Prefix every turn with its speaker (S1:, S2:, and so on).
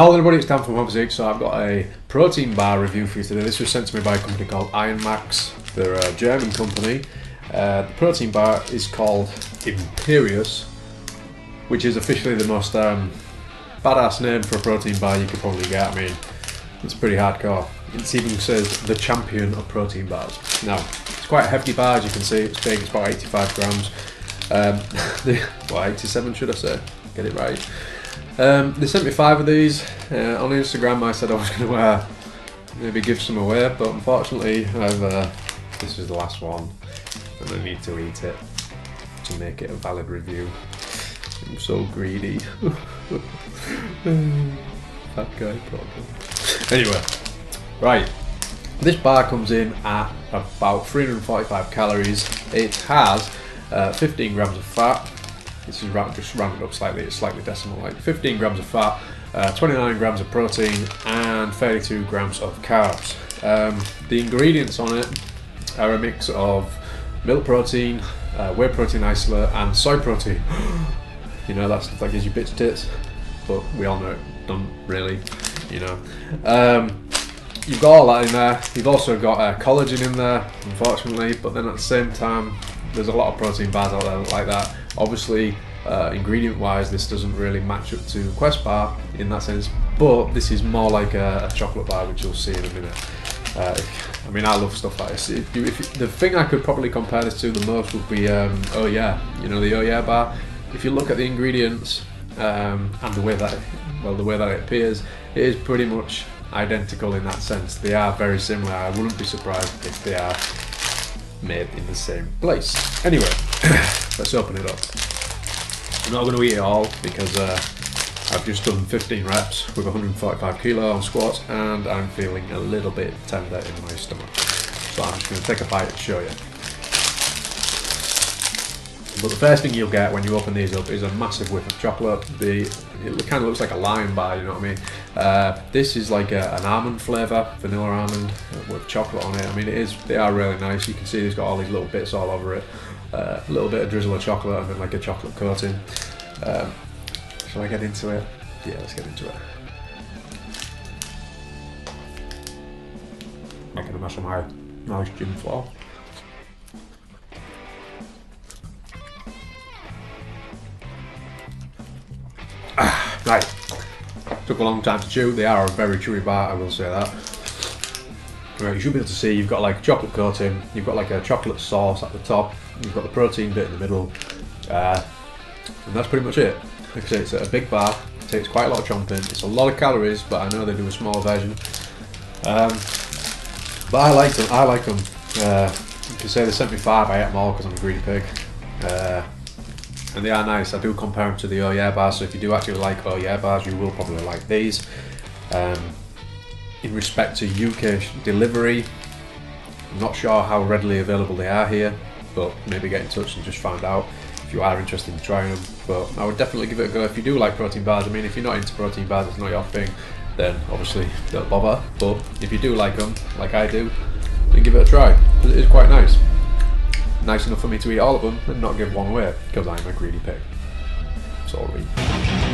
S1: Now everybody, it's Dan from HomePhysique, so I've got a protein bar review for you today. This was sent to me by a company called Ironmaxx. They're a German company. Uh, the protein bar is called Imperius, which is officially the most um, badass name for a protein bar you could probably get. I mean, it's pretty hardcore. It even says the champion of protein bars. Now, it's quite a hefty bar, as you can see. It's big, it's about 85 grams. Um, well, 87 should I say? Get it right. Um, they sent me five of these. Uh, on Instagram, I said I was going to uh, maybe give some away, but unfortunately, I've, uh, this is the last one, and I need to eat it to make it a valid review. I'm so greedy. Fat guy problem. Anyway, right. This bar comes in at about 345 calories. It has uh, 15 grams of fat. This is just rounded up slightly, it's slightly decimal, like 15 grams of fat, uh, 29 grams of protein, and 32 grams of carbs. Um, the ingredients on it are a mix of milk protein, uh, whey protein isolate, and soy protein. you know, that stuff that gives you bitch tits, but we all know it don't really, you know. Um, you've got all that in there. You've also got uh, collagen in there, unfortunately, but then at the same time, there's a lot of protein bars out there like that. Obviously, uh, ingredient wise, this doesn't really match up to Quest bar in that sense, but this is more like a, a chocolate bar, which you'll see in a minute. Uh, I mean, I love stuff like this. If you, if you, the thing I could probably compare this to the most would be, um, oh yeah, you know, the oh yeah bar. If you look at the ingredients um, and the way that, well, the way that it appears, it is pretty much identical in that sense. They are very similar. I wouldn't be surprised if they are made in the same place. Anyway, let's open it up. I'm not going to eat it all because uh, I've just done 15 reps with 145 kilo on squats and I'm feeling a little bit tender in my stomach. So I'm just going to take a bite and show you. But the first thing you'll get when you open these up is a massive whiff of chocolate. The it kind of looks like a lime bar, you know what I mean? Uh, this is like a, an almond flavour, vanilla almond with chocolate on it. I mean, it is. They are really nice. You can see it's got all these little bits all over it. Uh, a little bit of drizzle of chocolate and then like a chocolate coating. Um, shall I get into it? Yeah, let's get into it. Making a of my nice gym floor. Right. Took a long time to chew. They are a very chewy bar, I will say that. Right, you should be able to see you've got like a chocolate coating, you've got like a chocolate sauce at the top, you've got the protein bit in the middle, uh, and that's pretty much it. Like I say, it's a big bar, it takes quite a lot of chomping, it's a lot of calories, but I know they do a small version. Um, but I like them, I like them. Uh, you can say they sent me five, I ate them all because I'm a greedy pig. Uh, and they are nice. I do compare them to the Oh Yeah bars, so if you do actually like Oh Yeah bars, you will probably like these. Um, in respect to UK delivery, I'm not sure how readily available they are here, but maybe get in touch and just find out if you are interested in trying them. But I would definitely give it a go if you do like protein bars. I mean, if you're not into protein bars, it's not your thing, then obviously don't bother. But if you do like them, like I do, then give it a try. Because it is quite nice nice enough for me to eat all of them and not give one away because I'm a greedy pig. Sorry.